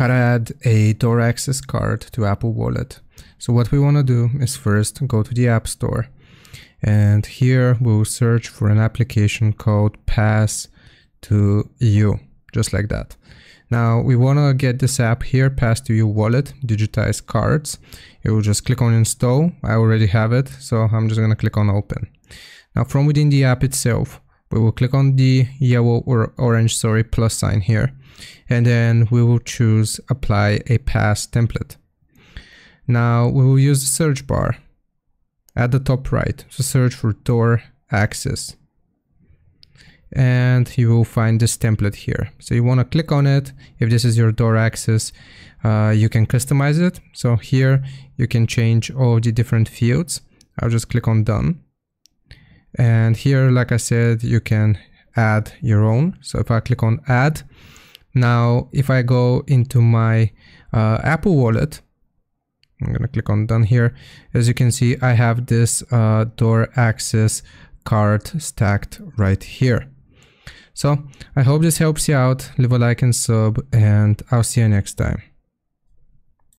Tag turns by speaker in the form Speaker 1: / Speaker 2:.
Speaker 1: how to add a door access card to Apple Wallet. So what we want to do is first go to the App Store and here we'll search for an application called Pass to You, just like that. Now we want to get this app here, Pass2U Wallet, digitize cards. You will just click on install. I already have it, so I'm just going to click on open. Now from within the app itself, we will click on the yellow or orange, sorry, plus sign here and then we will choose apply a pass template. Now we will use the search bar at the top right to search for door access and you will find this template here. So you want to click on it. If this is your door access, uh, you can customize it. So here you can change all the different fields. I'll just click on done. And here, like I said, you can add your own. So if I click on add, now, if I go into my uh, Apple Wallet, I'm gonna click on done here. As you can see, I have this uh, door access card stacked right here. So I hope this helps you out. Leave a like and sub and I'll see you next time.